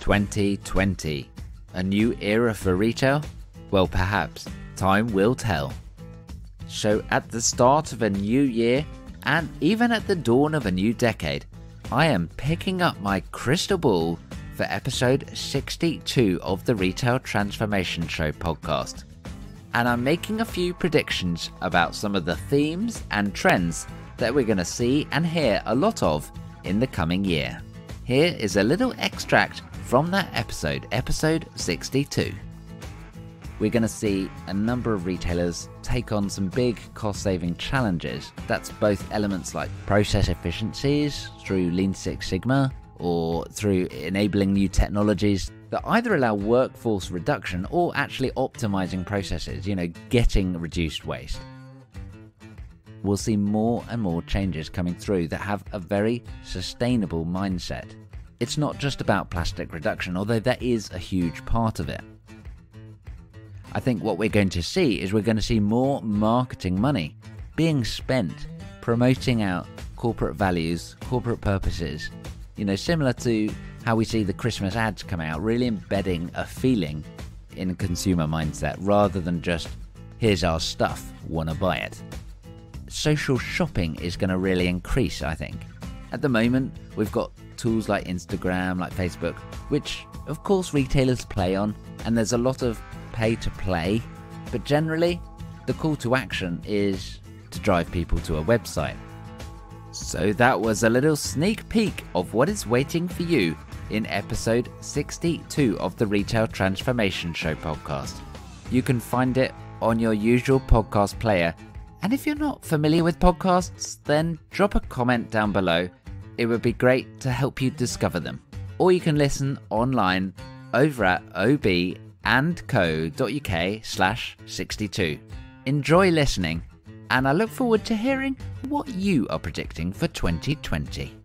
2020. A new era for retail? Well, perhaps. Time will tell. So, at the start of a new year, and even at the dawn of a new decade, I am picking up my crystal ball for episode 62 of the Retail Transformation Show podcast. And I'm making a few predictions about some of the themes and trends that we're going to see and hear a lot of in the coming year. Here is a little extract from that episode, episode 62. We're going to see a number of retailers take on some big cost saving challenges. That's both elements like process efficiencies through Lean Six Sigma or through enabling new technologies that either allow workforce reduction or actually optimizing processes, you know, getting reduced waste. We'll see more and more changes coming through that have a very sustainable mindset. It's not just about plastic reduction, although that is a huge part of it. I think what we're going to see is we're going to see more marketing money being spent promoting out corporate values, corporate purposes, you know, similar to how we see the Christmas ads come out, really embedding a feeling in consumer mindset rather than just, here's our stuff, wanna buy it. Social shopping is going to really increase, I think. At the moment, we've got tools like Instagram, like Facebook, which of course retailers play on, and there's a lot of pay to play, but generally, the call to action is to drive people to a website. So that was a little sneak peek of what is waiting for you in episode 62 of the Retail Transformation Show podcast. You can find it on your usual podcast player. And if you're not familiar with podcasts, then drop a comment down below. It would be great to help you discover them. Or you can listen online over at obandco.uk slash 62. Enjoy listening, and I look forward to hearing what you are predicting for 2020.